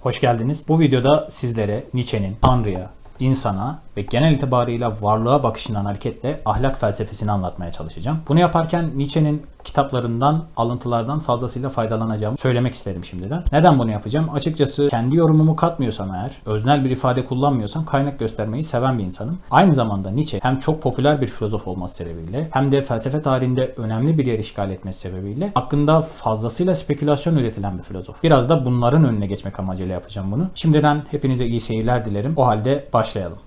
Hoş geldiniz. Bu videoda sizlere Nietzsche'nin Tanrı'ya, insana ve genel itibarıyla varlığa bakışından hareketle ahlak felsefesini anlatmaya çalışacağım. Bunu yaparken Nietzsche'nin kitaplarından, alıntılardan fazlasıyla faydalanacağımı söylemek isterim şimdiden. Neden bunu yapacağım? Açıkçası kendi yorumumu katmıyorsam eğer, öznel bir ifade kullanmıyorsam kaynak göstermeyi seven bir insanım. Aynı zamanda Nietzsche hem çok popüler bir filozof olması sebebiyle hem de felsefe tarihinde önemli bir yer işgal etmesi sebebiyle hakkında fazlasıyla spekülasyon üretilen bir filozof. Biraz da bunların önüne geçmek amacıyla yapacağım bunu. Şimdiden hepinize iyi seyirler dilerim. O halde başlayalım.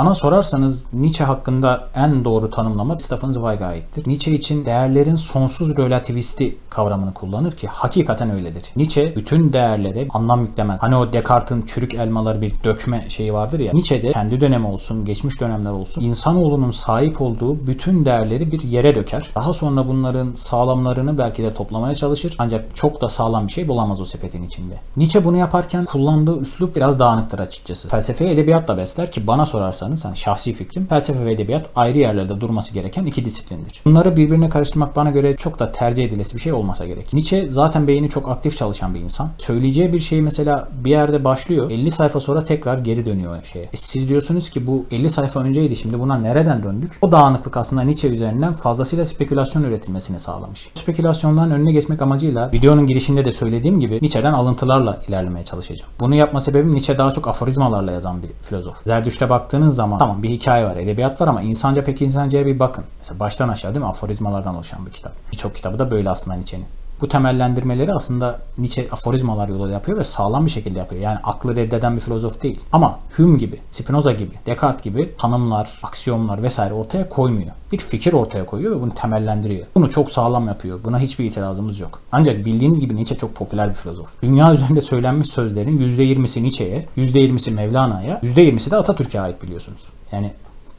Bana sorarsanız Nietzsche hakkında en doğru tanımlama Stefan Zweig'a aittir. Nietzsche için değerlerin sonsuz relativisti kavramını kullanır ki hakikaten öyledir. Nietzsche bütün değerlere anlam yüklemez. Hani o Descartes'in çürük elmaları bir dökme şeyi vardır ya. Nietzsche'de kendi dönemi olsun, geçmiş dönemler olsun insanoğlunun sahip olduğu bütün değerleri bir yere döker. Daha sonra bunların sağlamlarını belki de toplamaya çalışır. Ancak çok da sağlam bir şey bulamaz o sepetin içinde. Nietzsche bunu yaparken kullandığı üslup biraz dağınıktır açıkçası. Felsefeyi edebiyatla besler ki bana sorarsanız hani şahsi fikrim felsefe ve edebiyat ayrı yerlerde durması gereken iki disiplindir. Bunları birbirine karıştırmak bana göre çok da tercih edilesi bir şey olmasa gerek. Nietzsche zaten beyni çok aktif çalışan bir insan. Söyleyeceği bir şey mesela bir yerde başlıyor. 50 sayfa sonra tekrar geri dönüyor şeye. E siz diyorsunuz ki bu 50 sayfa önceydi şimdi buna nereden döndük? O dağınıklık aslında Nietzsche üzerinden fazlasıyla spekülasyon üretilmesini sağlamış. Spekülasyonların önüne geçmek amacıyla videonun girişinde de söylediğim gibi Nietzsche'den alıntılarla ilerlemeye çalışacağım. Bunu yapma sebebim Nietzsche daha çok aforizmalarla yazan bir filozof. Zerdüşt'e baktığınız zaman tamam bir hikaye var, edebiyat var ama insanca pek insancaya bir bakın. Mesela baştan aşağı değil mi? Aforizmalardan oluşan bir kitap. Birçok kitabı da böyle aslında Nietzsche'nin. Bu temellendirmeleri aslında Nietzsche aforizmalar yoluyla yapıyor ve sağlam bir şekilde yapıyor. Yani aklı reddeden bir filozof değil. Ama Hume gibi, Spinoza gibi, Descartes gibi tanımlar, aksiyonlar vesaire ortaya koymuyor. Bir fikir ortaya koyuyor ve bunu temellendiriyor. Bunu çok sağlam yapıyor. Buna hiçbir itirazımız yok. Ancak bildiğiniz gibi Nietzsche çok popüler bir filozof. Dünya üzerinde söylenmiş sözlerin %20'si Nietzsche'ye, %20'si Mevlana'ya, %20'si de Atatürk'e ait biliyorsunuz. Yani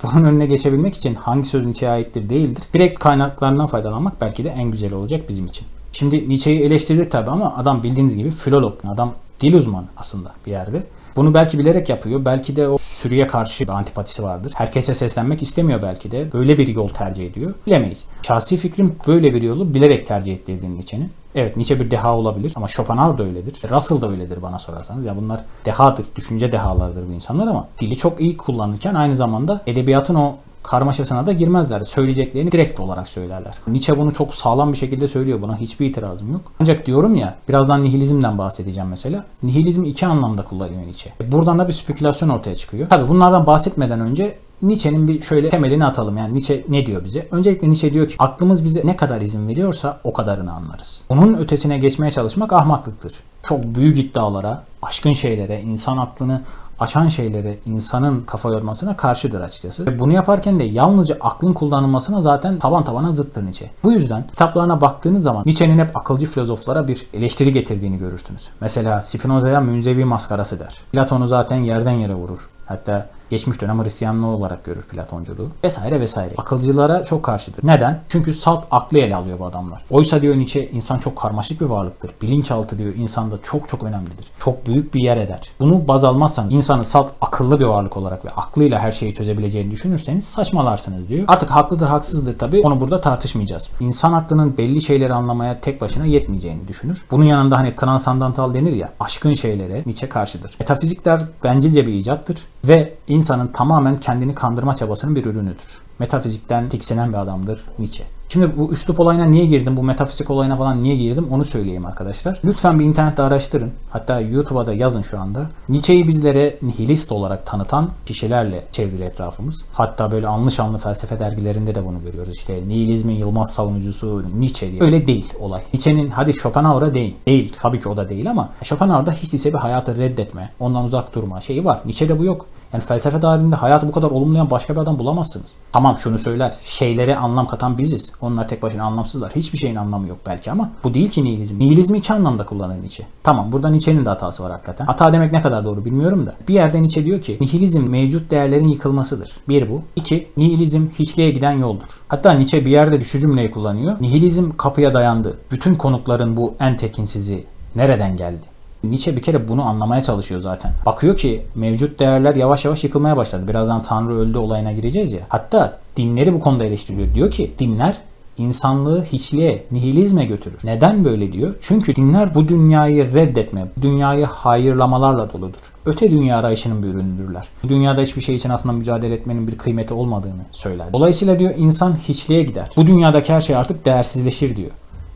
bunun önüne geçebilmek için hangi söz Nietzsche'ye aittir değildir. Direkt kaynaklarından faydalanmak belki de en güzel olacak bizim için. Şimdi Nietzsche'yi eleştirdik tabi ama adam bildiğiniz gibi filolog. Adam dil uzmanı aslında bir yerde. Bunu belki bilerek yapıyor. Belki de o sürüye karşı bir antipatisi vardır. Herkese seslenmek istemiyor belki de. Böyle bir yol tercih ediyor. Bilemeyiz. Şahsi fikrim böyle bir yolu bilerek tercih ettirdiğim Nietzsche'nin. Evet Nietzsche bir deha olabilir ama Schopenhauer da öyledir. Russell da öyledir bana sorarsanız. Ya bunlar dehadır, düşünce dehalarıdır bu insanlar ama dili çok iyi kullanırken aynı zamanda edebiyatın o karmaşasına da girmezler. Söyleyeceklerini direkt olarak söylerler. Nietzsche bunu çok sağlam bir şekilde söylüyor. Buna hiçbir itirazım yok. Ancak diyorum ya birazdan nihilizmden bahsedeceğim mesela. Nihilizmi iki anlamda kullanıyor Nietzsche. Buradan da bir spekülasyon ortaya çıkıyor. Tabi bunlardan bahsetmeden önce Nietzsche'nin bir şöyle temelini atalım. Yani Nietzsche ne diyor bize? Öncelikle Nietzsche diyor ki aklımız bize ne kadar izin veriyorsa o kadarını anlarız. Onun ötesine geçmeye çalışmak ahmaklıktır. Çok büyük iddialara, aşkın şeylere, insan aklını aşan şeyleri insanın kafa yormasına karşıdır açıkçası. Ve bunu yaparken de yalnızca aklın kullanılmasına zaten taban tabana zıttır Nietzsche. Bu yüzden kitaplarına baktığınız zaman Nietzsche'nin hep akılcı filozoflara bir eleştiri getirdiğini görürsünüz. Mesela Spinoza'ya münzevi maskarası der. Platon'u zaten yerden yere vurur. Hatta geçmiş dönem Hristiyanlığı olarak görür Platonculuğu vesaire vesaire. Akılcılara çok karşıdır. Neden? Çünkü salt aklı ele alıyor bu adamlar. Oysa diyor Nietzsche insan çok karmaşık bir varlıktır. Bilinçaltı diyor insanda çok çok önemlidir. Çok büyük bir yer eder. Bunu baz almazsanız insanı salt akıllı bir varlık olarak ve aklıyla her şeyi çözebileceğini düşünürseniz saçmalarsınız diyor. Artık haklıdır haksızdır tabi onu burada tartışmayacağız. İnsan aklının belli şeyleri anlamaya tek başına yetmeyeceğini düşünür. Bunun yanında hani transandantal denir ya aşkın şeylere Nietzsche karşıdır. Metafizikler bencilce bir icattır ve insanın tamamen kendini kandırma çabasının bir ürünüdür. Metafizikten tiksinen bir adamdır Nietzsche. Şimdi bu üslup olayına niye girdim, bu metafizik olayına falan niye girdim onu söyleyeyim arkadaşlar. Lütfen bir internette araştırın. Hatta YouTube'a da yazın şu anda. Nietzsche'yi bizlere nihilist olarak tanıtan kişilerle çevrili etrafımız. Hatta böyle anlı şanlı felsefe dergilerinde de bunu görüyoruz. İşte nihilizmin yılmaz savunucusu Nietzsche diye. Öyle değil olay. Nietzsche'nin hadi Schopenhauer'a değil. Değil. Tabii ki o da değil ama Schopenhauer'da hiç ise bir hayatı reddetme, ondan uzak durma şeyi var. Nietzsche'de bu yok. Yani felsefe tarihinde hayatı bu kadar olumlayan başka bir adam bulamazsınız. Tamam şunu söyler. Şeylere anlam katan biziz. Onlar tek başına anlamsızlar. Hiçbir şeyin anlamı yok belki ama bu değil ki nihilizm. Nihilizmi iki anlamda kullanır Nietzsche. Tamam burada Nietzsche'nin de hatası var hakikaten. Hata demek ne kadar doğru bilmiyorum da. Bir yerde Nietzsche diyor ki nihilizm mevcut değerlerin yıkılmasıdır. Bir bu. İki nihilizm hiçliğe giden yoldur. Hatta Nietzsche bir yerde şu cümleyi kullanıyor. Nihilizm kapıya dayandı. Bütün konukların bu en tekinsizi nereden geldi? Nietzsche bir kere bunu anlamaya çalışıyor zaten. Bakıyor ki mevcut değerler yavaş yavaş yıkılmaya başladı. Birazdan Tanrı öldü olayına gireceğiz ya. Hatta dinleri bu konuda eleştiriyor. Diyor ki dinler insanlığı hiçliğe, nihilizme götürür. Neden böyle diyor? Çünkü dinler bu dünyayı reddetme, dünyayı hayırlamalarla doludur. Öte dünya arayışının bir ürünüdürler. Dünyada hiçbir şey için aslında mücadele etmenin bir kıymeti olmadığını söyler. Dolayısıyla diyor insan hiçliğe gider. Bu dünyadaki her şey artık değersizleşir diyor.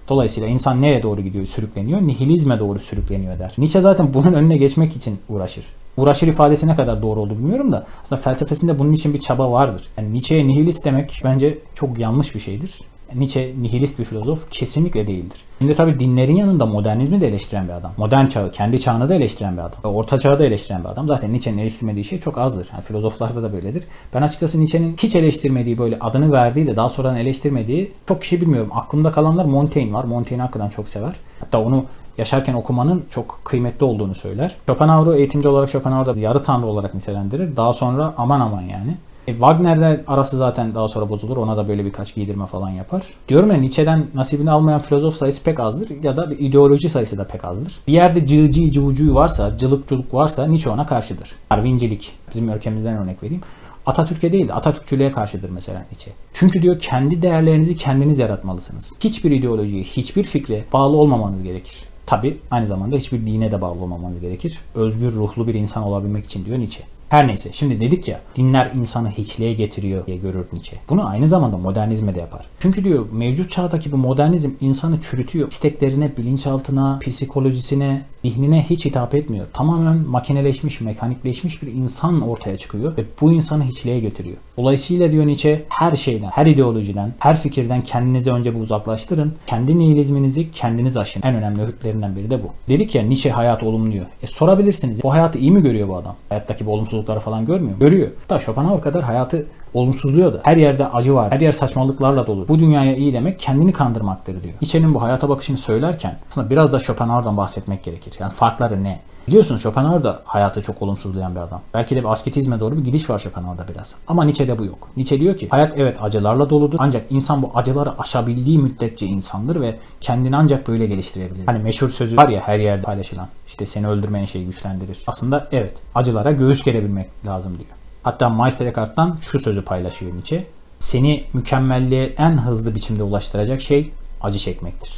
Dolayısıyla insan nereye doğru gidiyor? Sürükleniyor. Nihilizme doğru sürükleniyor der. Nietzsche zaten bunun önüne geçmek için uğraşır. Uğraşır ifadesi ne kadar doğru oldu bilmiyorum da aslında felsefesinde bunun için bir çaba vardır. Yani Nietzsche'ye nihilist demek bence çok yanlış bir şeydir. Nietzsche nihilist bir filozof kesinlikle değildir. Şimdi tabii dinlerin yanında modernizmi de eleştiren bir adam. Modern çağı, kendi çağını da eleştiren bir adam. Orta çağı da eleştiren bir adam. Zaten Nietzsche'nin eleştirmediği şey çok azdır. Yani filozoflarda da böyledir. Ben açıkçası Nietzsche'nin hiç eleştirmediği böyle adını verdiği de daha sonradan eleştirmediği çok kişi bilmiyorum. Aklımda kalanlar Montaigne var. Montaigne hakikaten çok sever. Hatta onu yaşarken okumanın çok kıymetli olduğunu söyler. Schopenhauer'u eğitimci olarak Schopenhauer'da yarı tanrı olarak nitelendirir. Daha sonra aman aman yani. E, Wagner'de arası zaten daha sonra bozulur. Ona da böyle birkaç giydirme falan yapar. Diyorum ya Nietzsche'den nasibini almayan filozof sayısı pek azdır ya da bir ideoloji sayısı da pek azdır. Bir yerde cığcı cıvcığı varsa, cılıkçılık varsa Nietzsche ona karşıdır. Darwincilik. Bizim ülkemizden örnek vereyim. Atatürk'e değil, Atatürkçülüğe karşıdır mesela Nietzsche. Çünkü diyor kendi değerlerinizi kendiniz yaratmalısınız. Hiçbir ideolojiye, hiçbir fikre bağlı olmamanız gerekir. Tabi aynı zamanda hiçbir dine de bağlı olmamanız gerekir. Özgür ruhlu bir insan olabilmek için diyor Nietzsche. Her neyse şimdi dedik ya dinler insanı hiçliğe getiriyor diye görür Nietzsche. Bunu aynı zamanda modernizme de yapar. Çünkü diyor mevcut çağdaki bu modernizm insanı çürütüyor. İsteklerine, bilinçaltına, psikolojisine, zihnine hiç hitap etmiyor. Tamamen makineleşmiş, mekanikleşmiş bir insan ortaya çıkıyor ve bu insanı hiçliğe götürüyor. Dolayısıyla diyor Nietzsche her şeyden, her ideolojiden, her fikirden kendinizi önce bir uzaklaştırın. Kendi nihilizminizi kendiniz aşın. En önemli öğütlerinden biri de bu. Dedik ya Nietzsche hayat olumluyor. E sorabilirsiniz. Bu hayatı iyi mi görüyor bu adam? Hayattaki bu olumsuzlukları falan görmüyor mu? Görüyor. Hatta Schopenhauer kadar hayatı olumsuzluyor da. Her yerde acı var. Her yer saçmalıklarla dolu. Bu dünyaya iyi demek kendini kandırmaktır diyor. Nietzsche'nin bu hayata bakışını söylerken aslında biraz da Schopenhauer'dan bahsetmek gerekir. Yani farkları ne? Biliyorsunuz Schopenhauer da hayatı çok olumsuzlayan bir adam. Belki de bir asketizme doğru bir gidiş var Schopenhauer'da biraz. Ama Nietzsche'de bu yok. Nietzsche diyor ki hayat evet acılarla doludur ancak insan bu acıları aşabildiği müddetçe insandır ve kendini ancak böyle geliştirebilir. Hani meşhur sözü var ya her yerde paylaşılan. İşte seni öldürmeyen şeyi güçlendirir. Aslında evet acılara göğüs gerebilmek lazım diyor. Hatta Meister Eckhart'tan şu sözü paylaşıyor Nietzsche. Seni mükemmelliğe en hızlı biçimde ulaştıracak şey acı çekmektir.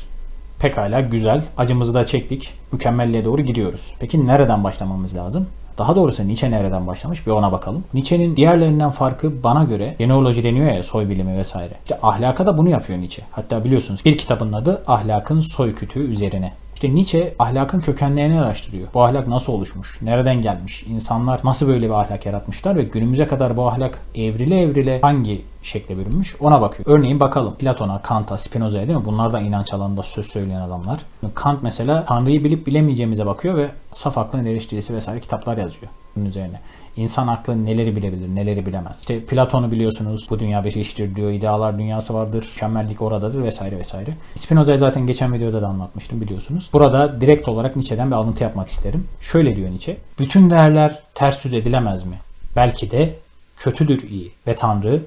Pekala güzel. Acımızı da çektik. Mükemmelliğe doğru gidiyoruz. Peki nereden başlamamız lazım? Daha doğrusu Nietzsche nereden başlamış bir ona bakalım. Nietzsche'nin diğerlerinden farkı bana göre genealoji deniyor ya soy bilimi vesaire. İşte ahlaka da bunu yapıyor Nietzsche. Hatta biliyorsunuz bir kitabın adı Ahlakın Soy Kütüğü üzerine. İşte Nietzsche ahlakın kökenlerini araştırıyor. Bu ahlak nasıl oluşmuş? Nereden gelmiş? İnsanlar nasıl böyle bir ahlak yaratmışlar ve günümüze kadar bu ahlak evrile evrile hangi şekle bürünmüş ona bakıyor. Örneğin bakalım Platon'a, Kant'a, Spinoza'ya değil mi? Bunlar da inanç alanında söz söyleyen adamlar. Kant mesela Tanrı'yı bilip bilemeyeceğimize bakıyor ve saf aklın eleştirisi vesaire kitaplar yazıyor bunun üzerine. İnsan aklı neleri bilebilir, neleri bilemez. İşte Platon'u biliyorsunuz. Bu dünya bir iştir diyor. İdealar dünyası vardır. Mükemmellik oradadır vesaire vesaire. Spinoza'yı zaten geçen videoda da anlatmıştım biliyorsunuz. Burada direkt olarak Nietzsche'den bir alıntı yapmak isterim. Şöyle diyor Nietzsche. Bütün değerler ters yüz edilemez mi? Belki de kötüdür iyi ve Tanrı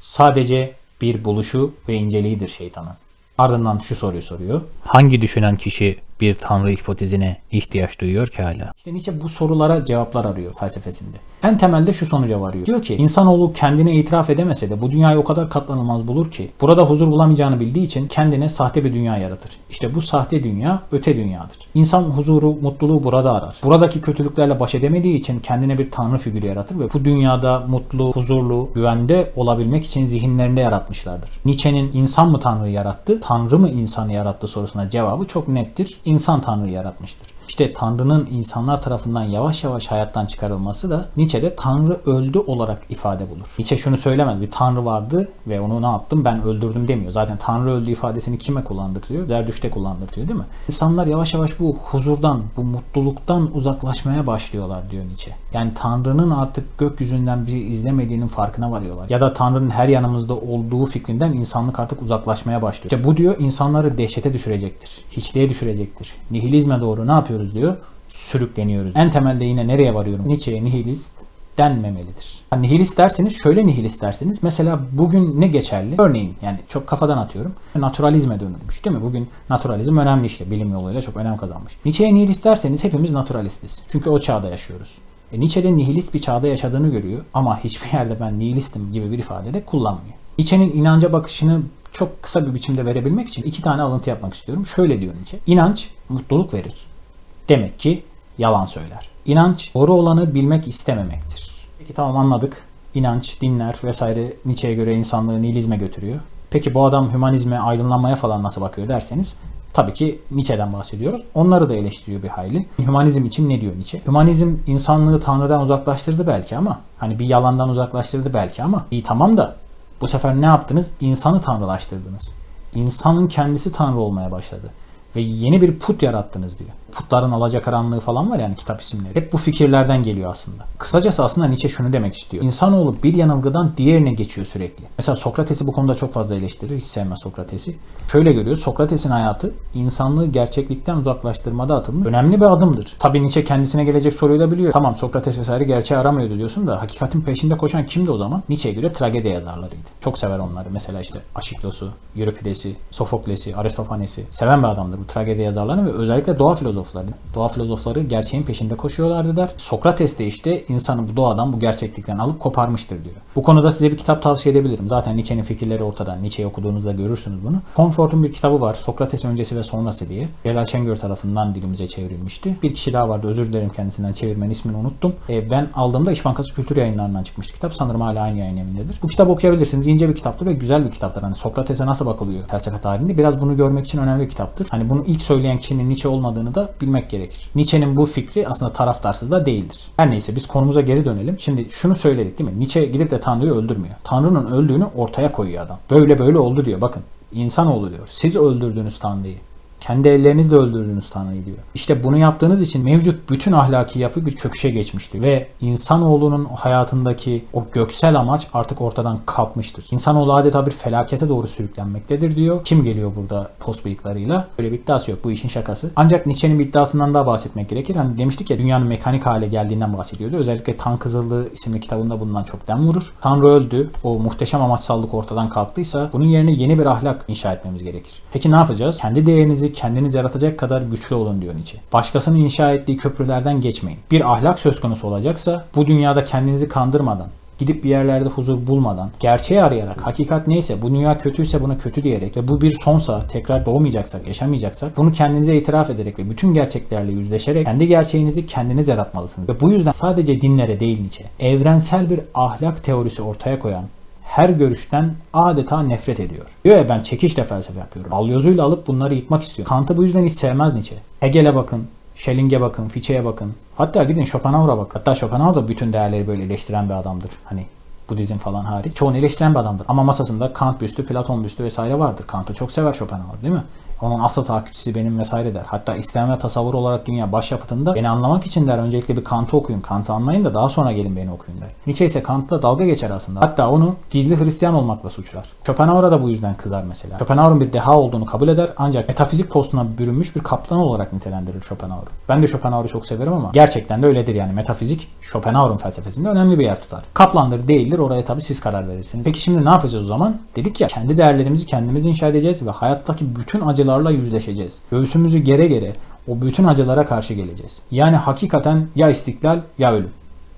sadece bir buluşu ve inceliğidir şeytanın. Ardından şu soruyu soruyor. Hangi düşünen kişi bir tanrı hipotezine ihtiyaç duyuyor ki hala? İşte Nietzsche bu sorulara cevaplar arıyor felsefesinde. En temelde şu sonuca varıyor. Diyor ki insanoğlu kendine itiraf edemese de bu dünyayı o kadar katlanılmaz bulur ki burada huzur bulamayacağını bildiği için kendine sahte bir dünya yaratır. İşte bu sahte dünya öte dünyadır. İnsan huzuru, mutluluğu burada arar. Buradaki kötülüklerle baş edemediği için kendine bir tanrı figürü yaratır ve bu dünyada mutlu, huzurlu, güvende olabilmek için zihinlerinde yaratmışlardır. Nietzsche'nin insan mı tanrıyı yarattı, tanrı mı insanı yarattı sorusuna cevabı çok nettir. İnsan tanrıyı yaratmıştır. İşte Tanrı'nın insanlar tarafından yavaş yavaş hayattan çıkarılması da Nietzsche'de Tanrı öldü olarak ifade bulur. Nietzsche şunu söylemez. Bir Tanrı vardı ve onu ne yaptım ben öldürdüm demiyor. Zaten Tanrı öldü ifadesini kime kullandırtıyor? Zerdüşt'te kullandırtıyor değil mi? İnsanlar yavaş yavaş bu huzurdan, bu mutluluktan uzaklaşmaya başlıyorlar diyor Nietzsche. Yani Tanrı'nın artık gökyüzünden bizi izlemediğinin farkına varıyorlar. Ya da Tanrı'nın her yanımızda olduğu fikrinden insanlık artık uzaklaşmaya başlıyor. İşte bu diyor insanları dehşete düşürecektir. Hiçliğe düşürecektir. Nihilizme doğru ne yapıyor? Yapıyoruz diyor. Sürükleniyoruz. En temelde yine nereye varıyorum? Nietzsche'ye nihilist denmemelidir. Yani nihilist derseniz şöyle nihilist derseniz mesela bugün ne geçerli? Örneğin yani çok kafadan atıyorum. Naturalizme dönülmüş değil mi? Bugün naturalizm önemli işte bilim yoluyla çok önem kazanmış. Nietzsche'ye nihilist derseniz hepimiz naturalistiz. Çünkü o çağda yaşıyoruz. E, Nietzsche de nihilist bir çağda yaşadığını görüyor ama hiçbir yerde ben nihilistim gibi bir ifade de kullanmıyor. Nietzsche'nin inanca bakışını çok kısa bir biçimde verebilmek için iki tane alıntı yapmak istiyorum. Şöyle diyor Nietzsche. İnanç mutluluk verir. Demek ki yalan söyler. İnanç doğru olanı bilmek istememektir. Peki tamam anladık. İnanç, dinler vesaire Nietzsche'ye göre insanlığı nihilizme götürüyor. Peki bu adam hümanizme, aydınlanmaya falan nasıl bakıyor derseniz Tabii ki Nietzsche'den bahsediyoruz. Onları da eleştiriyor bir hayli. Hümanizm için ne diyor Nietzsche? Hümanizm insanlığı Tanrı'dan uzaklaştırdı belki ama hani bir yalandan uzaklaştırdı belki ama iyi tamam da bu sefer ne yaptınız? İnsanı tanrılaştırdınız. İnsanın kendisi tanrı olmaya başladı. Ve yeni bir put yarattınız diyor. Putların alacakaranlığı falan var yani kitap isimleri. Hep bu fikirlerden geliyor aslında. Kısacası aslında Nietzsche şunu demek istiyor. İnsanoğlu bir yanılgıdan diğerine geçiyor sürekli. Mesela Sokrates'i bu konuda çok fazla eleştirir. Hiç sevmez Sokrates'i. Şöyle görüyor. Sokrates'in hayatı insanlığı gerçeklikten uzaklaştırmada atılmış önemli bir adımdır. Tabii Nietzsche kendisine gelecek soruyu da biliyor. Tamam Sokrates vesaire gerçeği aramıyordu diyorsun da hakikatin peşinde koşan kimdi o zaman? Nietzsche'ye göre tragedi yazarlarıydı. Çok sever onları. Mesela işte Aşiklos'u, Euripides'i, Sofokles'i, Aristofanes'i seven bir adamdır bu tragedi yazarlarını ve özellikle doğa filozofları. Doğa filozofları gerçeğin peşinde koşuyorlardı der. Sokrates de işte insanı bu doğadan bu gerçeklikten alıp koparmıştır diyor. Bu konuda size bir kitap tavsiye edebilirim. Zaten Nietzsche'nin fikirleri ortada. Nietzsche'yi okuduğunuzda görürsünüz bunu. Comfort'un bir kitabı var. Sokrates öncesi ve sonrası diye. Celal Şengör tarafından dilimize çevrilmişti. Bir kişi daha vardı. Özür dilerim kendisinden çevirmen ismini unuttum. E, ben aldığımda İş Bankası Kültür Yayınlarından çıkmıştı kitap. Sanırım hala aynı yayın evindedir. Bu kitabı okuyabilirsiniz. İnce bir kitaptır ve güzel bir kitaptır. Hani Sokrates'e nasıl bakılıyor felsefe tarihinde biraz bunu görmek için önemli bir kitaptır. Hani bunu ilk söyleyen kişinin Nietzsche olmadığını da bilmek gerekir. Nietzsche'nin bu fikri aslında taraftarsız da değildir. Her neyse biz konumuza geri dönelim. Şimdi şunu söyledik değil mi? Nietzsche gidip de Tanrı'yı öldürmüyor. Tanrı'nın öldüğünü ortaya koyuyor adam. Böyle böyle oldu diyor. Bakın insanoğlu diyor. Siz öldürdünüz Tanrı'yı. Kendi ellerinizle öldürdünüz Tanrı'yı diyor. İşte bunu yaptığınız için mevcut bütün ahlaki yapı bir çöküşe geçmiştir. Ve insanoğlunun hayatındaki o göksel amaç artık ortadan kalkmıştır. İnsanoğlu adeta bir felakete doğru sürüklenmektedir diyor. Kim geliyor burada post bıyıklarıyla? Böyle bir iddiası yok. Bu işin şakası. Ancak Nietzsche'nin bir iddiasından daha bahsetmek gerekir. Hani demiştik ya dünyanın mekanik hale geldiğinden bahsediyordu. Özellikle Tan Kızıllığı isimli kitabında bundan çok dem vurur. Tanrı öldü. O muhteşem amaçsallık ortadan kalktıysa bunun yerine yeni bir ahlak inşa etmemiz gerekir. Peki ne yapacağız? Kendi değerinizi kendiniz yaratacak kadar güçlü olun diyor Nietzsche. Başkasının inşa ettiği köprülerden geçmeyin. Bir ahlak söz konusu olacaksa bu dünyada kendinizi kandırmadan, gidip bir yerlerde huzur bulmadan, gerçeği arayarak, hakikat neyse, bu dünya kötüyse bunu kötü diyerek ve bu bir sonsa, tekrar doğmayacaksak, yaşamayacaksak, bunu kendinize itiraf ederek ve bütün gerçeklerle yüzleşerek kendi gerçeğinizi kendiniz yaratmalısınız. Ve bu yüzden sadece dinlere değil Nietzsche, evrensel bir ahlak teorisi ortaya koyan, her görüşten adeta nefret ediyor. Diyor ya ben çekişle felsefe yapıyorum. Balyozuyla alıp bunları yıkmak istiyor. Kant'ı bu yüzden hiç sevmez Nietzsche. Hegel'e bakın, Schelling'e bakın, Fichte'ye bakın. Hatta gidin Schopenhauer'a bakın. Hatta Schopenhauer da bütün değerleri böyle eleştiren bir adamdır. Hani Budizm falan hariç. Çoğunu eleştiren bir adamdır. Ama masasında Kant büstü, Platon büstü vesaire vardır. Kant'ı çok sever Schopenhauer değil mi? Onun asıl takipçisi benim vesaire der. Hatta İslam ve tasavvur olarak dünya başyapıtında beni anlamak için der öncelikle bir Kant'ı okuyun. Kant'ı anlayın da daha sonra gelin beni okuyun der. Nietzsche ise Kant'la dalga geçer aslında. Hatta onu gizli Hristiyan olmakla suçlar. Schopenhauer'a da bu yüzden kızar mesela. Schopenhauer'un bir deha olduğunu kabul eder ancak metafizik postuna bürünmüş bir kaplan olarak nitelendirir Schopenhauer'u. Ben de Schopenhauer'u çok severim ama gerçekten de öyledir yani. Metafizik Schopenhauer'un felsefesinde önemli bir yer tutar. Kaplandır değildir oraya tabii siz karar verirsiniz. Peki şimdi ne yapacağız o zaman? Dedik ya kendi değerlerimizi kendimiz inşa edeceğiz ve hayattaki bütün acılarla yüzleşeceğiz. Göğsümüzü gere gere o bütün acılara karşı geleceğiz. Yani hakikaten ya istiklal ya ölüm.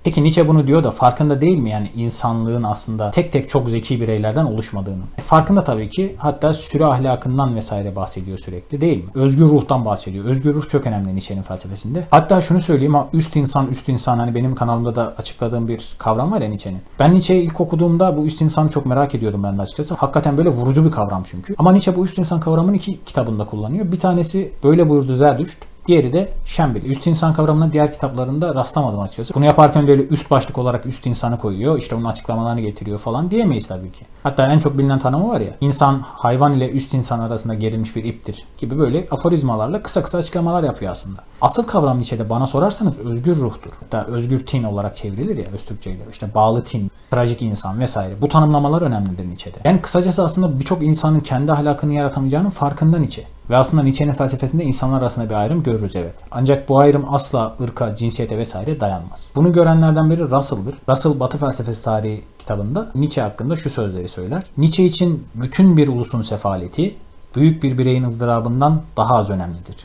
Peki Nietzsche bunu diyor da farkında değil mi yani insanlığın aslında tek tek çok zeki bireylerden oluşmadığını? E farkında tabii ki hatta sürü ahlakından vesaire bahsediyor sürekli değil mi? Özgür ruhtan bahsediyor. Özgür ruh çok önemli Nietzsche'nin felsefesinde. Hatta şunu söyleyeyim ha üst insan üst insan hani benim kanalımda da açıkladığım bir kavram var ya Nietzsche'nin. Ben Nietzsche'yi ilk okuduğumda bu üst insanı çok merak ediyordum ben de açıkçası. Hakikaten böyle vurucu bir kavram çünkü. Ama Nietzsche bu üst insan kavramını iki kitabında kullanıyor. Bir tanesi böyle buyurdu Zerdüşt. Diğeri de Şembil. Üst insan kavramına diğer kitaplarında rastlamadım açıkçası. Bunu yaparken böyle üst başlık olarak üst insanı koyuyor. İşte onun açıklamalarını getiriyor falan diyemeyiz tabii ki. Hatta en çok bilinen tanımı var ya. İnsan hayvan ile üst insan arasında gerilmiş bir iptir gibi böyle aforizmalarla kısa kısa açıklamalar yapıyor aslında. Asıl kavram Nietzsche'de bana sorarsanız özgür ruhtur. Hatta özgür tin olarak çevrilir ya öz Türkçe'yle. İşte bağlı tin, trajik insan vesaire. Bu tanımlamalar önemlidir Nietzsche'de. Yani kısacası aslında birçok insanın kendi ahlakını yaratamayacağının farkında Nietzsche. Ve aslında Nietzsche'nin felsefesinde insanlar arasında bir ayrım görürüz evet. Ancak bu ayrım asla ırka, cinsiyete vesaire dayanmaz. Bunu görenlerden biri Russell'dır. Russell Batı Felsefesi Tarihi kitabında Nietzsche hakkında şu sözleri söyler. Nietzsche için bütün bir ulusun sefaleti büyük bir bireyin ızdırabından daha az önemlidir.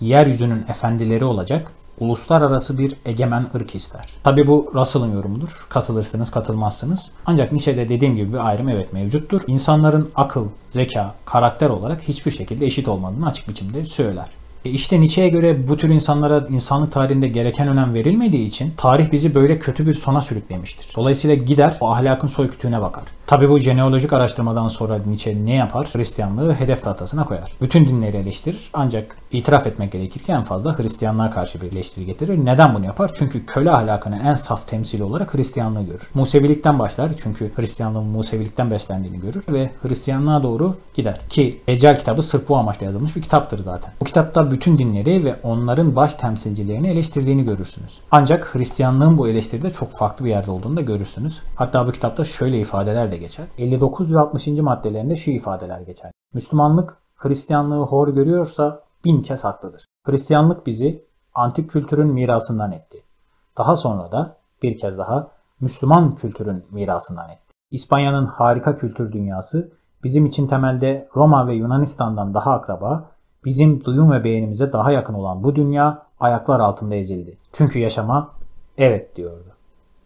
Yeryüzünün efendileri olacak, uluslararası bir egemen ırk ister. Tabi bu Russell'ın yorumudur. Katılırsınız, katılmazsınız. Ancak Nietzsche'de dediğim gibi bir ayrım evet mevcuttur. İnsanların akıl, zeka, karakter olarak hiçbir şekilde eşit olmadığını açık biçimde söyler. E işte Nietzsche'ye göre bu tür insanlara insanlık tarihinde gereken önem verilmediği için tarih bizi böyle kötü bir sona sürüklemiştir. Dolayısıyla gider o ahlakın soykütüğüne bakar. Tabi bu jeneolojik araştırmadan sonra Nietzsche ne yapar? Hristiyanlığı hedef tahtasına koyar. Bütün dinleri eleştirir ancak itiraf etmek gerekir ki en fazla Hristiyanlığa karşı bir eleştiri getirir. Neden bunu yapar? Çünkü köle ahlakını en saf temsili olarak Hristiyanlığı görür. Musevilikten başlar çünkü Hristiyanlığın Musevilikten beslendiğini görür ve Hristiyanlığa doğru gider. Ki Deccal kitabı sırf bu amaçla yazılmış bir kitaptır zaten. Bu kitapta bütün dinleri ve onların baş temsilcilerini eleştirdiğini görürsünüz. Ancak Hristiyanlığın bu eleştiride çok farklı bir yerde olduğunu da görürsünüz. Hatta bu kitapta şöyle ifadeler de geçer. 59 ve 60. maddelerinde şu ifadeler geçer. Müslümanlık Hristiyanlığı hor görüyorsa bin kez haklıdır. Hristiyanlık bizi antik kültürün mirasından etti. Daha sonra da bir kez daha Müslüman kültürün mirasından etti. İspanya'nın harika kültür dünyası bizim için temelde Roma ve Yunanistan'dan daha akraba, bizim duyum ve beğenimize daha yakın olan bu dünya ayaklar altında ezildi. Çünkü yaşama evet diyordu.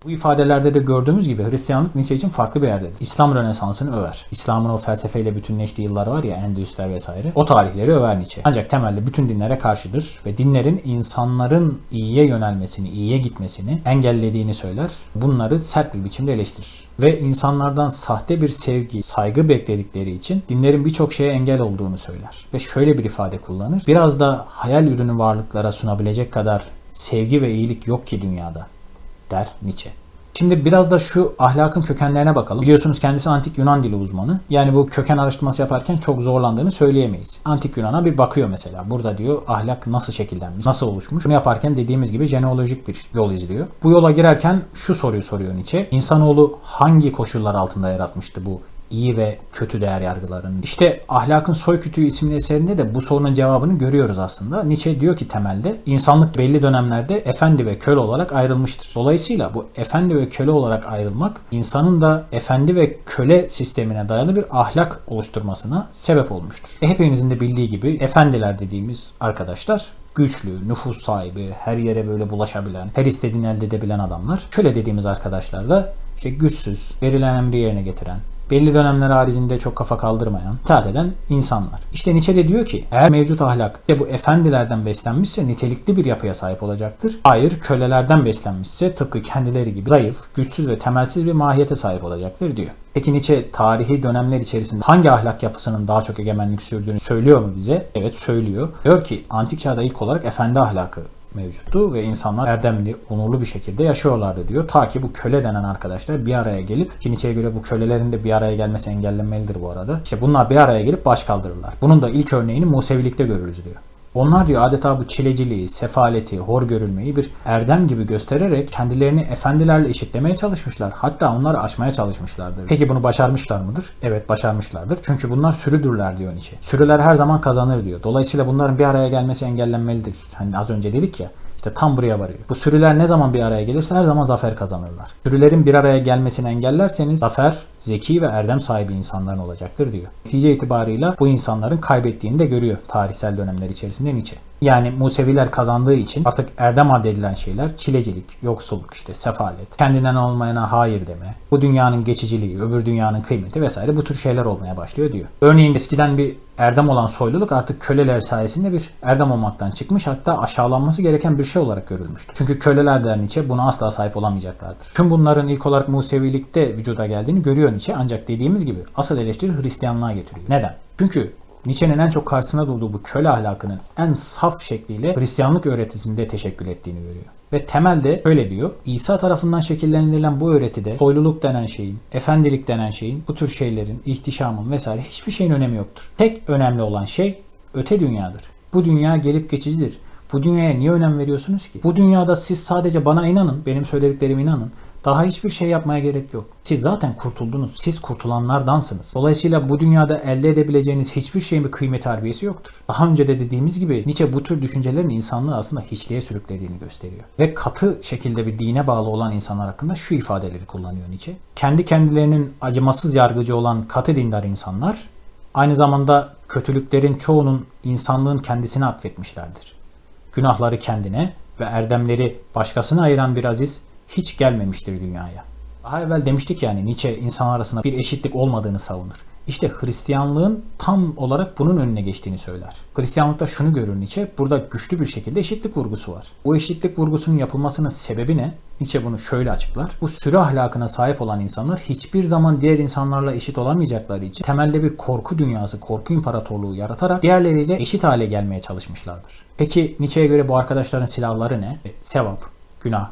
Bu ifadelerde de gördüğümüz gibi Hristiyanlık Nietzsche için farklı bir yerdedir. İslam Rönesansı'nı över. İslam'ın o felsefeyle bütünleştiği yıllar var ya Endüsler vesaire. O tarihleri över Nietzsche. Ancak temelde bütün dinlere karşıdır ve dinlerin insanların iyiye yönelmesini, iyiye gitmesini engellediğini söyler. Bunları sert bir biçimde eleştirir. Ve insanlardan sahte bir sevgi, saygı bekledikleri için dinlerin birçok şeye engel olduğunu söyler. Ve şöyle bir ifade kullanır. Biraz da hayal ürünü varlıklara sunabilecek kadar sevgi ve iyilik yok ki dünyada der Nietzsche. Şimdi biraz da şu ahlakın kökenlerine bakalım. Biliyorsunuz kendisi antik Yunan dili uzmanı. Yani bu köken araştırması yaparken çok zorlandığını söyleyemeyiz. Antik Yunan'a bir bakıyor mesela. Burada diyor ahlak nasıl şekillenmiş, nasıl oluşmuş. Bunu yaparken dediğimiz gibi jeneolojik bir yol izliyor. Bu yola girerken şu soruyu soruyor Nietzsche. İnsanoğlu hangi koşullar altında yaratmıştı bu iyi ve kötü değer yargılarının. İşte Ahlakın Soykütüğü isimli eserinde de bu sorunun cevabını görüyoruz aslında. Nietzsche diyor ki temelde insanlık belli dönemlerde efendi ve köle olarak ayrılmıştır. Dolayısıyla bu efendi ve köle olarak ayrılmak insanın da efendi ve köle sistemine dayalı bir ahlak oluşturmasına sebep olmuştur. E hepinizin de bildiği gibi efendiler dediğimiz arkadaşlar güçlü, nüfus sahibi, her yere böyle bulaşabilen, her istediğini elde edebilen adamlar. Köle dediğimiz arkadaşlar da işte güçsüz, verilen emri yerine getiren, belli dönemler haricinde çok kafa kaldırmayan, itaat eden insanlar. İşte Nietzsche de diyor ki eğer mevcut ahlak işte bu efendilerden beslenmişse nitelikli bir yapıya sahip olacaktır. Hayır kölelerden beslenmişse tıpkı kendileri gibi zayıf, güçsüz ve temelsiz bir mahiyete sahip olacaktır diyor. Peki Nietzsche tarihi dönemler içerisinde hangi ahlak yapısının daha çok egemenlik sürdüğünü söylüyor mu bize? Evet söylüyor. Diyor ki antik çağda ilk olarak efendi ahlakı mevcuttu ve insanlar erdemli, onurlu bir şekilde yaşıyorlardı diyor. Ta ki bu köle denen arkadaşlar bir araya gelip ki Nietzsche'ye göre bu kölelerin de bir araya gelmesi engellenmelidir bu arada. İşte bunlar bir araya gelip baş kaldırırlar. Bunun da ilk örneğini Musevilikte görürüz diyor. Onlar diyor adeta bu çileciliği, sefaleti, hor görülmeyi bir erdem gibi göstererek kendilerini efendilerle eşitlemeye çalışmışlar. Hatta onları aşmaya çalışmışlardır. Peki bunu başarmışlar mıdır? Evet başarmışlardır. Çünkü bunlar sürüdürler diyor Nietzsche. Sürüler her zaman kazanır diyor. Dolayısıyla bunların bir araya gelmesi engellenmelidir. Hani az önce dedik ya işte tam buraya varıyor. Bu sürüler ne zaman bir araya gelirse her zaman zafer kazanırlar. Sürülerin bir araya gelmesini engellerseniz zafer zeki ve erdem sahibi insanların olacaktır diyor. Netice itibarıyla bu insanların kaybettiğini de görüyor tarihsel dönemler içerisinde Nietzsche. Yani Museviler kazandığı için artık erdem addedilen şeyler çilecilik, yoksulluk, işte sefalet, kendinden olmayana hayır deme, bu dünyanın geçiciliği, öbür dünyanın kıymeti vesaire bu tür şeyler olmaya başlıyor diyor. Örneğin eskiden bir erdem olan soyluluk artık köleler sayesinde bir erdem olmaktan çıkmış hatta aşağılanması gereken bir şey olarak görülmüştür. Çünkü köleler der Nietzsche buna asla sahip olamayacaklardır. Tüm bunların ilk olarak Musevilikte vücuda geldiğini görüyor Nietzsche ancak dediğimiz gibi asıl eleştiri Hristiyanlığa getiriyor. Neden? Çünkü Nietzsche'nin en çok karşısına durduğu bu köle ahlakının en saf şekliyle Hristiyanlık öğretisinde teşekkül ettiğini görüyor. Ve temelde öyle diyor. İsa tarafından şekillendirilen bu öğretide soyluluk denen şeyin, efendilik denen şeyin, bu tür şeylerin, ihtişamın vesaire hiçbir şeyin önemi yoktur. Tek önemli olan şey öte dünyadır. Bu dünya gelip geçicidir. Bu dünyaya niye önem veriyorsunuz ki? Bu dünyada siz sadece bana inanın, benim söylediklerime inanın. Daha hiçbir şey yapmaya gerek yok. Siz zaten kurtuldunuz. Siz kurtulanlardansınız. Dolayısıyla bu dünyada elde edebileceğiniz hiçbir şeyin bir kıymet harbiyesi yoktur. Daha önce de dediğimiz gibi Nietzsche bu tür düşüncelerin insanlığı aslında hiçliğe sürüklediğini gösteriyor. Ve katı şekilde bir dine bağlı olan insanlar hakkında şu ifadeleri kullanıyor Nietzsche. Kendi kendilerinin acımasız yargıcı olan katı dindar insanlar aynı zamanda kötülüklerin çoğunun insanlığın kendisine atfetmişlerdir. Günahları kendine ve erdemleri başkasına ayıran bir aziz hiç gelmemiştir dünyaya. Daha evvel demiştik yani Nietzsche insan arasında bir eşitlik olmadığını savunur. İşte Hristiyanlığın tam olarak bunun önüne geçtiğini söyler. Hristiyanlıkta şunu görür Nietzsche, burada güçlü bir şekilde eşitlik vurgusu var. Bu eşitlik vurgusunun yapılmasının sebebi ne? Nietzsche bunu şöyle açıklar. Bu sürü ahlakına sahip olan insanlar hiçbir zaman diğer insanlarla eşit olamayacakları için temelde bir korku dünyası, korku imparatorluğu yaratarak diğerleriyle eşit hale gelmeye çalışmışlardır. Peki Nietzsche'ye göre bu arkadaşların silahları ne? Sevap, günah,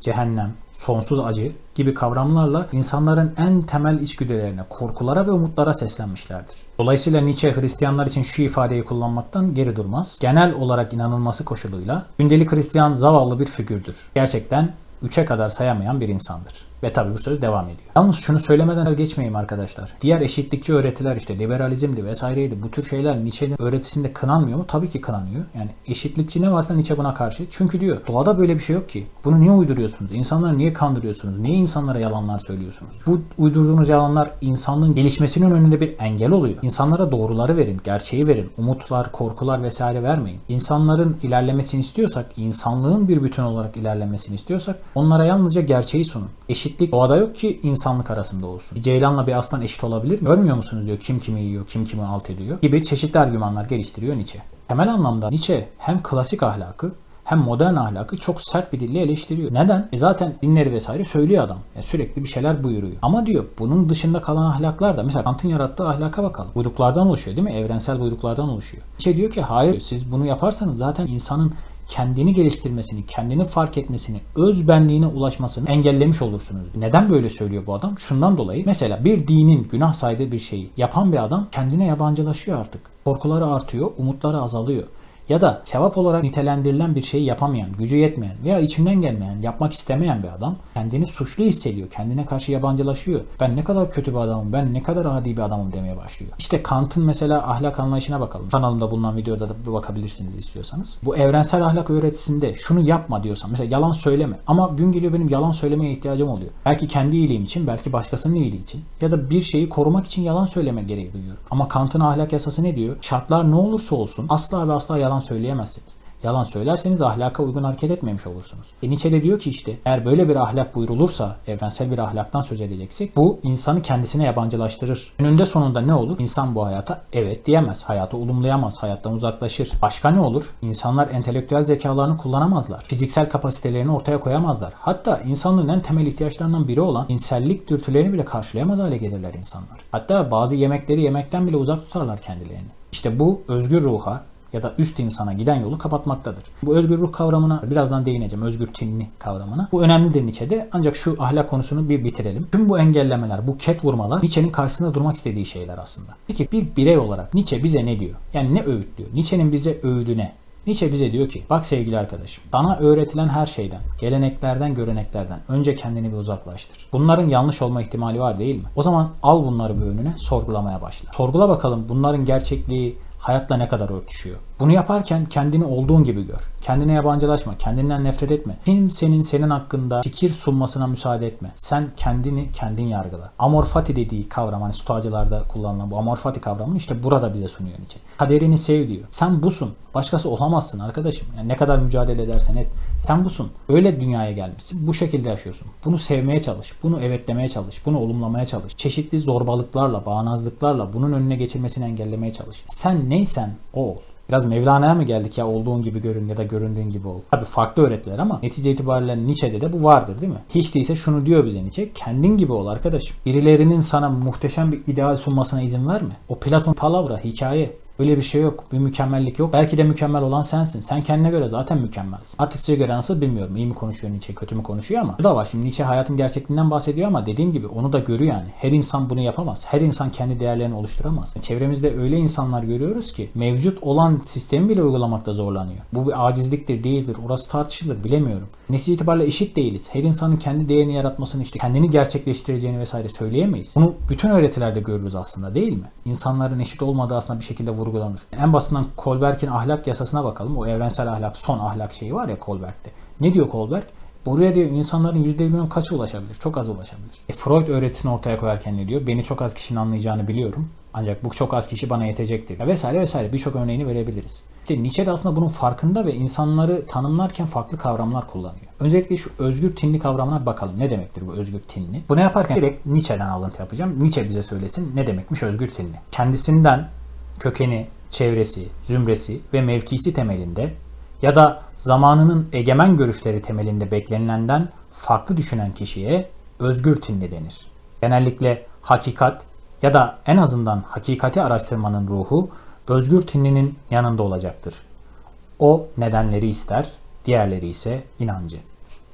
cehennem, sonsuz acı gibi kavramlarla insanların en temel içgüdülerine, korkulara ve umutlara seslenmişlerdir. Dolayısıyla Nietzsche Hristiyanlar için şu ifadeyi kullanmaktan geri durmaz. Genel olarak inanılması koşuluyla gündelik Hristiyan zavallı bir figürdür. Gerçekten üçe kadar sayamayan bir insandır. Ve tabi bu söz devam ediyor. Yalnız şunu söylemeden geçmeyeyim arkadaşlar. Diğer eşitlikçi öğretiler işte liberalizmdi vesaireydi. Bu tür şeyler Nietzsche'nin öğretisinde kınanmıyor mu? Tabii ki kınanıyor. Yani eşitlikçi ne varsa Nietzsche buna karşı. Çünkü diyor doğada böyle bir şey yok ki. Bunu niye uyduruyorsunuz? İnsanları niye kandırıyorsunuz? Niye insanlara yalanlar söylüyorsunuz? Bu uydurduğunuz yalanlar insanlığın gelişmesinin önünde bir engel oluyor. İnsanlara doğruları verin, gerçeği verin. Umutlar, korkular vesaire vermeyin. İnsanların ilerlemesini istiyorsak, insanlığın bir bütün olarak ilerlemesini istiyorsak onlara yalnızca gerçeği sunun. Eşit eşitlik doğada yok ki insanlık arasında olsun. Bir ceylanla bir aslan eşit olabilir mi? Görmüyor musunuz diyor kim kimi yiyor, kim kimi alt ediyor gibi çeşitli argümanlar geliştiriyor Nietzsche. Temel anlamda Nietzsche hem klasik ahlakı hem modern ahlakı çok sert bir dille eleştiriyor. Neden? E zaten dinleri vesaire söylüyor adam. Yani sürekli bir şeyler buyuruyor. Ama diyor bunun dışında kalan ahlaklar da mesela Kant'ın yarattığı ahlaka bakalım. Buyruklardan oluşuyor değil mi? Evrensel buyruklardan oluşuyor. Şey diyor ki hayır siz bunu yaparsanız zaten insanın kendini geliştirmesini, kendini fark etmesini, öz benliğine ulaşmasını engellemiş olursunuz. Neden böyle söylüyor bu adam? Şundan dolayı mesela bir dinin günah saydığı bir şeyi yapan bir adam kendine yabancılaşıyor artık. Korkuları artıyor, umutları azalıyor ya da sevap olarak nitelendirilen bir şeyi yapamayan, gücü yetmeyen veya içinden gelmeyen, yapmak istemeyen bir adam kendini suçlu hissediyor. Kendine karşı yabancılaşıyor. Ben ne kadar kötü bir adamım, ben ne kadar adi bir adamım demeye başlıyor. İşte Kant'ın mesela ahlak anlayışına bakalım. Kanalımda bulunan videoda da bakabilirsiniz istiyorsanız. Bu evrensel ahlak öğretisinde şunu yapma diyorsan mesela yalan söyleme. Ama gün geliyor benim yalan söylemeye ihtiyacım oluyor. Belki kendi iyiliğim için, belki başkasının iyiliği için ya da bir şeyi korumak için yalan söyleme gereği duyuyorum. Ama Kant'ın ahlak yasası ne diyor? Şartlar ne olursa olsun asla ve asla yalan söyleyemezsiniz. Yalan söylerseniz ahlaka uygun hareket etmemiş olursunuz. E Nietzsche de diyor ki işte eğer böyle bir ahlak buyrulursa, evrensel bir ahlaktan söz edeceksek bu insanı kendisine yabancılaştırır. Önünde sonunda ne olur? İnsan bu hayata evet diyemez. Hayatı olumlayamaz. Hayattan uzaklaşır. Başka ne olur? İnsanlar entelektüel zekalarını kullanamazlar. Fiziksel kapasitelerini ortaya koyamazlar. Hatta insanlığın en temel ihtiyaçlarından biri olan insellik dürtülerini bile karşılayamaz hale gelirler insanlar. Hatta bazı yemekleri yemekten bile uzak tutarlar kendilerini. İşte bu özgür ruha, ya da üst insana giden yolu kapatmaktadır. Bu özgür ruh kavramına birazdan değineceğim. Özgür tinni kavramına. Bu önemlidir Nietzsche'de. Ancak şu ahlak konusunu bir bitirelim. Tüm bu engellemeler, bu ket vurmalar Nietzsche'nin karşısında durmak istediği şeyler aslında. Peki bir birey olarak Nietzsche bize ne diyor? Yani ne öğütlüyor? Nietzsche'nin bize öğüdü ne? Nietzsche bize diyor ki bak sevgili arkadaşım sana öğretilen her şeyden, geleneklerden, göreneklerden önce kendini bir uzaklaştır. Bunların yanlış olma ihtimali var değil mi? O zaman al bunları bir önüne sorgulamaya başla. Sorgula bakalım bunların gerçekliği, hayatla ne kadar örtüşüyor. Bunu yaparken kendini olduğun gibi gör. Kendine yabancılaşma, kendinden nefret etme. Kimsenin senin hakkında fikir sunmasına müsaade etme. Sen kendini kendin yargıla. Amor fati dediği kavram, hani stoacılarda kullanılan bu amor fati kavramını işte burada bize sunuyor Nietzsche. Kaderini sev diyor. Sen busun. Başkası olamazsın arkadaşım. Yani ne kadar mücadele edersen et. Sen busun. Öyle dünyaya gelmişsin. Bu şekilde yaşıyorsun. Bunu sevmeye çalış. Bunu evetlemeye çalış. Bunu olumlamaya çalış. Çeşitli zorbalıklarla, bağnazlıklarla bunun önüne geçilmesini engellemeye çalış. Sen neysen o ol. Biraz Mevlana'ya mı geldik ya olduğun gibi görün ya da göründüğün gibi ol. Tabi farklı öğretiler ama netice itibariyle Nietzsche'de de bu vardır değil mi? Hiç değilse şunu diyor bize Nietzsche. Kendin gibi ol arkadaşım. Birilerinin sana muhteşem bir ideal sunmasına izin verme. O Platon palavra, hikaye. Öyle bir şey yok. Bir mükemmellik yok. Belki de mükemmel olan sensin. Sen kendine göre zaten mükemmelsin. Artık size göre nasıl bilmiyorum. İyi mi konuşuyor Nietzsche, kötü mü konuşuyor ama. Bu da var. Şimdi Nietzsche hayatın gerçekliğinden bahsediyor ama dediğim gibi onu da görüyor yani. Her insan bunu yapamaz. Her insan kendi değerlerini oluşturamaz. Çevremizde öyle insanlar görüyoruz ki mevcut olan sistemi bile uygulamakta zorlanıyor. Bu bir acizliktir, değildir. Orası tartışılır. Bilemiyorum. Nesi itibariyle eşit değiliz. Her insanın kendi değerini yaratmasını işte kendini gerçekleştireceğini vesaire söyleyemeyiz. Bunu bütün öğretilerde görürüz aslında değil mi? İnsanların eşit olmadığı aslında bir şekilde vurgulanır. En basitinden Kolberg'in ahlak yasasına bakalım. O evrensel ahlak, son ahlak şeyi var ya Kolberg'de. Ne diyor Kolberg? Buraya diyor insanların yüzde milyon kaçı ulaşabilir? Çok az ulaşabilir. E, Freud öğretisini ortaya koyarken ne diyor? Beni çok az kişinin anlayacağını biliyorum. Ancak bu çok az kişi bana yetecektir. Ya vesaire vesaire birçok örneğini verebiliriz. İşte Nietzsche de aslında bunun farkında ve insanları tanımlarken farklı kavramlar kullanıyor. Öncelikle şu özgür tinli kavramına bakalım. Ne demektir bu özgür tinli? Bunu yaparken direkt Nietzsche'den alıntı yapacağım. Nietzsche bize söylesin ne demekmiş özgür tinli. Kendisinden kökeni, çevresi, zümresi ve mevkisi temelinde ya da zamanının egemen görüşleri temelinde beklenilenden farklı düşünen kişiye özgür tinli denir. Genellikle hakikat ya da en azından hakikati araştırmanın ruhu özgür tinlinin yanında olacaktır. O nedenleri ister, diğerleri ise inancı.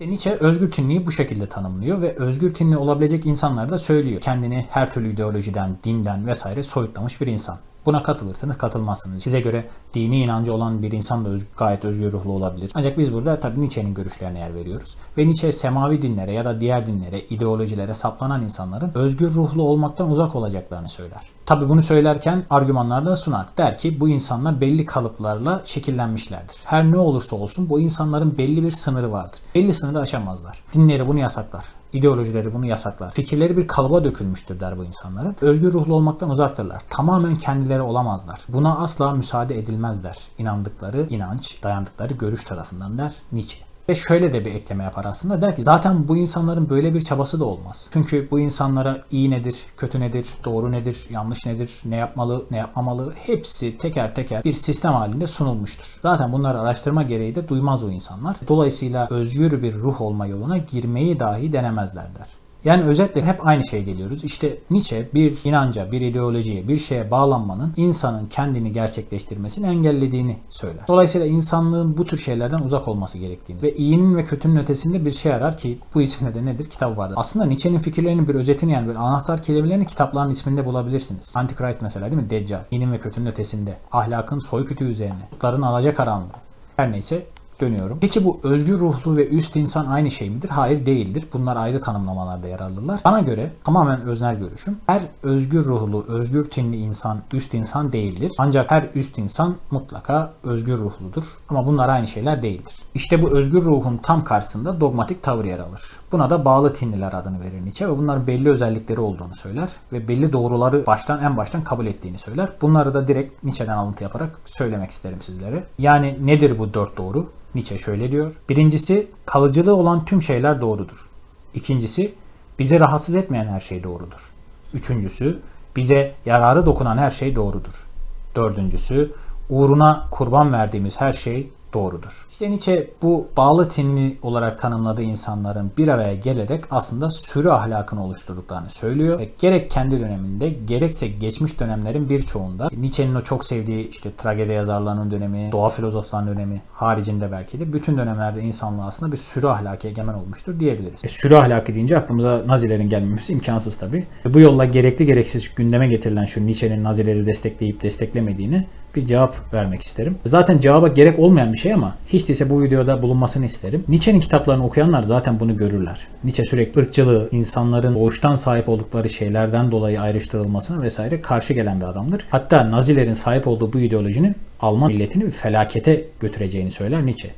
E Nietzsche özgür tinliği bu şekilde tanımlıyor ve özgür tinli olabilecek insanlar da söylüyor. Kendini her türlü ideolojiden, dinden vesaire soyutlamış bir insan. Buna katılırsınız, katılmazsınız. Size göre dini inancı olan bir insan da öz, gayet özgür ruhlu olabilir. Ancak biz burada tabii Nietzsche'nin görüşlerine yer veriyoruz. Ve Nietzsche semavi dinlere ya da diğer dinlere, ideolojilere saplanan insanların özgür ruhlu olmaktan uzak olacaklarını söyler. Tabi bunu söylerken argümanlarla sunar. Der ki bu insanlar belli kalıplarla şekillenmişlerdir. Her ne olursa olsun bu insanların belli bir sınırı vardır. Belli sınırı aşamazlar. Dinleri bunu yasaklar. İdeolojileri bunu yasaklar. Fikirleri bir kalıba dökülmüştür der bu insanların. Özgür ruhlu olmaktan uzaktırlar. Tamamen kendileri olamazlar. Buna asla müsaade edilmez der. İnandıkları inanç, dayandıkları görüş tarafından der Nietzsche. Ve şöyle de bir ekleme yapar aslında. Der ki zaten bu insanların böyle bir çabası da olmaz. Çünkü bu insanlara iyi nedir, kötü nedir, doğru nedir, yanlış nedir, ne yapmalı, ne yapmamalı hepsi teker teker bir sistem halinde sunulmuştur. Zaten bunları araştırma gereği de duymaz o insanlar. Dolayısıyla özgür bir ruh olma yoluna girmeyi dahi denemezler der. Yani özetle hep aynı şey geliyoruz. İşte Nietzsche bir inanca, bir ideolojiye, bir şeye bağlanmanın insanın kendini gerçekleştirmesini engellediğini söyler. Dolayısıyla insanlığın bu tür şeylerden uzak olması gerektiğini ve iyinin ve kötünün ötesinde bir şey arar ki bu isimde de nedir? Kitap vardır. Aslında Nietzsche'nin fikirlerinin bir özetini yani bir anahtar kelimelerini kitapların isminde bulabilirsiniz. Antichrist mesela değil mi? Deccal. İyinin ve kötünün ötesinde. Ahlakın soykütü üzerine. Kutların alacakaranlığı. Her neyse dönüyorum. Peki bu özgür ruhlu ve üst insan aynı şey midir? Hayır değildir. Bunlar ayrı tanımlamalarda yer alırlar. Bana göre tamamen öznel görüşüm. Her özgür ruhlu, özgür tinli insan üst insan değildir. Ancak her üst insan mutlaka özgür ruhludur. Ama bunlar aynı şeyler değildir. İşte bu özgür ruhun tam karşısında dogmatik tavır yer alır. Buna da bağlı tinliler adını verir Nietzsche ve bunların belli özellikleri olduğunu söyler ve belli doğruları baştan en baştan kabul ettiğini söyler. Bunları da direkt Nietzsche'den alıntı yaparak söylemek isterim sizlere. Yani nedir bu dört doğru? Nietzsche şöyle diyor. Birincisi kalıcılığı olan tüm şeyler doğrudur. İkincisi bizi rahatsız etmeyen her şey doğrudur. Üçüncüsü bize yararı dokunan her şey doğrudur. Dördüncüsü uğruna kurban verdiğimiz her şey doğrudur. İşte Nietzsche bu bağlı tinli olarak tanımladığı insanların bir araya gelerek aslında sürü ahlakını oluşturduklarını söylüyor. Ve gerek kendi döneminde gerekse geçmiş dönemlerin birçoğunda Nietzsche'nin o çok sevdiği işte tragedi yazarlarının dönemi, doğa filozoflarının dönemi haricinde belki de bütün dönemlerde insanlığı aslında bir sürü ahlaki egemen olmuştur diyebiliriz. E, sürü ahlakı deyince aklımıza Nazilerin gelmemesi imkansız tabii. E, bu yolla gerekli gereksiz gündeme getirilen şu Nietzsche'nin Nazileri destekleyip desteklemediğini bir cevap vermek isterim. Zaten cevaba gerek olmayan bir şey ama hiç değilse bu videoda bulunmasını isterim. Nietzsche'nin kitaplarını okuyanlar zaten bunu görürler. Nietzsche sürekli ırkçılığı, insanların doğuştan sahip oldukları şeylerden dolayı ayrıştırılmasına vesaire karşı gelen bir adamdır. Hatta Nazilerin sahip olduğu bu ideolojinin Alman milletini bir felakete götüreceğini söyler Nietzsche.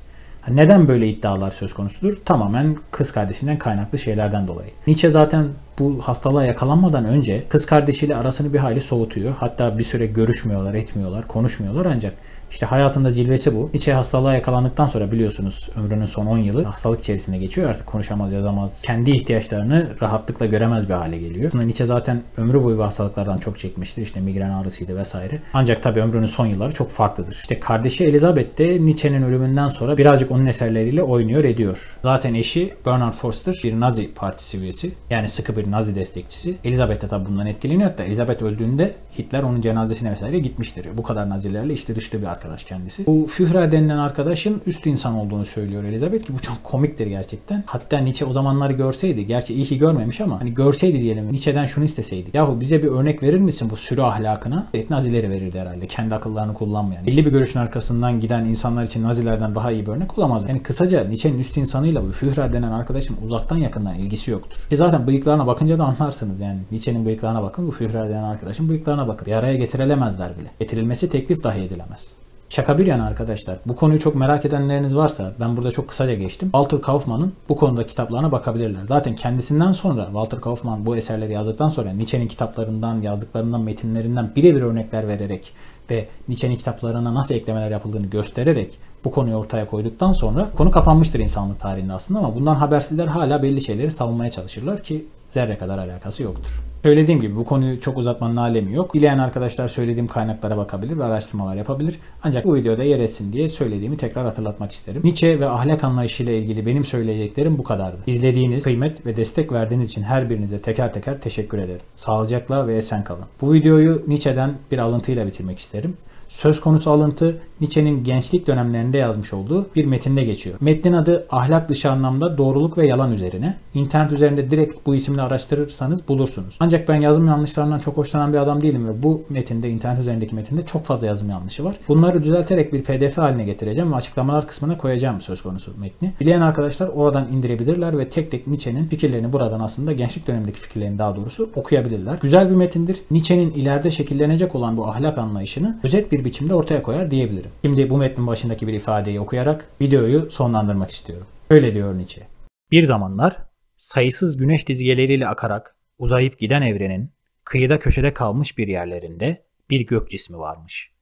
Neden böyle iddialar söz konusudur? Tamamen kız kardeşinden kaynaklı şeylerden dolayı. Nietzsche zaten bu hastalığa yakalanmadan önce kız kardeşiyle arasını bir hayli soğutuyor. Hatta bir süre görüşmüyorlar, etmiyorlar, konuşmuyorlar ancak işte hayatında cilvesi bu. Nietzsche hastalığa yakalandıktan sonra biliyorsunuz ömrünün son 10 yılı hastalık içerisinde geçiyor. Artık konuşamaz, yazamaz. Kendi ihtiyaçlarını rahatlıkla göremez bir hale geliyor. Aslında Nietzsche zaten ömrü boyu hastalıklardan çok çekmiştir. İşte migren ağrısıydı vesaire. Ancak tabii ömrünün son yılları çok farklıdır. İşte kardeşi Elizabeth de Nietzsche'nin ölümünden sonra birazcık onun eserleriyle oynuyor ediyor. Zaten eşi Bernard Forster bir Nazi partisi üyesi. Yani sıkı bir Nazi destekçisi. Elizabeth de tabi bundan etkileniyor. Hatta Elizabeth öldüğünde Hitler onun cenazesine vesaire gitmiştir. Bu kadar Nazilerle işte dışlı bir arkadaş kendisi. Bu Führer denilen arkadaşın üst insan olduğunu söylüyor Elizabeth ki bu çok komiktir gerçekten. Hatta Nietzsche o zamanları görseydi, gerçi iyi ki görmemiş ama hani görseydi diyelim Nietzsche'den şunu isteseydi. Yahu bize bir örnek verir misin bu sürü ahlakına? Evet Nazileri verirdi herhalde. Kendi akıllarını kullanmayan. Belli bir görüşün arkasından giden insanlar için Nazilerden daha iyi bir örnek olamaz. Yani kısaca Nietzsche'nin üst insanıyla bu Führer denen arkadaşın uzaktan yakından ilgisi yoktur. Ki zaten bıyıklarına bakınca da anlarsınız yani. Nietzsche'nin bıyıklarına bakın bu Führer denen arkadaşın bıyıklarına bakın. Bir araya getirilemezler bile. Getirilmesi teklif dahi edilemez. Şaka bir yana arkadaşlar. Bu konuyu çok merak edenleriniz varsa ben burada çok kısaca geçtim. Walter Kaufmann'ın bu konuda kitaplarına bakabilirler. Zaten kendisinden sonra Walter Kaufmann bu eserleri yazdıktan sonra Nietzsche'nin kitaplarından, yazdıklarından, metinlerinden birebir örnekler vererek ve Nietzsche'nin kitaplarına nasıl eklemeler yapıldığını göstererek bu konuyu ortaya koyduktan sonra konu kapanmıştır insanlık tarihinde aslında ama bundan habersizler hala belli şeyleri savunmaya çalışırlar ki zerre kadar alakası yoktur. Söylediğim gibi bu konuyu çok uzatmanın alemi yok. Dileyen arkadaşlar söylediğim kaynaklara bakabilir ve araştırmalar yapabilir. Ancak bu videoda yer etsin diye söylediğimi tekrar hatırlatmak isterim. Nietzsche ve ahlak anlayışıyla ilgili benim söyleyeceklerim bu kadardı. İzlediğiniz, kıymet ve destek verdiğiniz için her birinize teker teker teşekkür ederim. Sağlıcakla ve esen kalın. Bu videoyu Nietzsche'den bir alıntıyla bitirmek isterim. Söz konusu alıntı Nietzsche'nin gençlik dönemlerinde yazmış olduğu bir metinde geçiyor. Metnin adı ahlak dışı anlamda doğruluk ve yalan üzerine. İnternet üzerinde direkt bu isimle araştırırsanız bulursunuz. Ancak ben yazım yanlışlarından çok hoşlanan bir adam değilim ve bu metinde, internet üzerindeki metinde çok fazla yazım yanlışı var. Bunları düzelterek bir pdf haline getireceğim ve açıklamalar kısmına koyacağım söz konusu metni. Bileyen arkadaşlar oradan indirebilirler ve tek tek Nietzsche'nin fikirlerini buradan aslında gençlik dönemindeki fikirlerini daha doğrusu okuyabilirler. Güzel bir metindir. Nietzsche'nin ileride şekillenecek olan bu ahlak anlayışını özet bir biçimde ortaya koyar diyebilirim. Şimdi bu metnin başındaki bir ifadeyi okuyarak videoyu sonlandırmak istiyorum. Öyle diyor Nietzsche. Bir zamanlar sayısız güneş dizgeleriyle akarak uzayıp giden evrenin kıyıda köşede kalmış bir yerlerinde bir gök cismi varmış.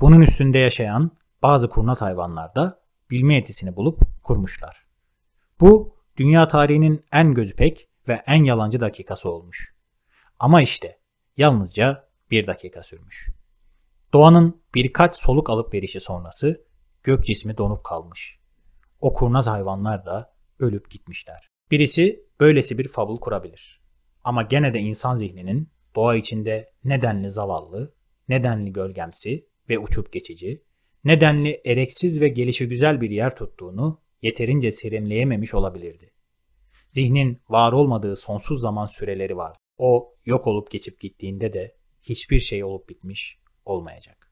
Bunun üstünde yaşayan bazı kurnaz hayvanlar da bilme yetisini bulup kurmuşlar. Bu dünya tarihinin en gözüpek ve en yalancı dakikası olmuş. Ama işte yalnızca bir dakika sürmüş. Doğanın birkaç soluk alıp verişi sonrası gök cismi donup kalmış. O kurnaz hayvanlar da ölüp gitmişler. Birisi böylesi bir fabul kurabilir. Ama gene de insan zihninin doğa içinde nedenli zavallı, nedenli gölgemsi ve uçup geçici, nedenli ereksiz ve gelişi güzel bir yer tuttuğunu yeterince serinleyememiş olabilirdi. Zihnin var olmadığı sonsuz zaman süreleri var. O yok olup geçip gittiğinde de hiçbir şey olup bitmiş olmayacak.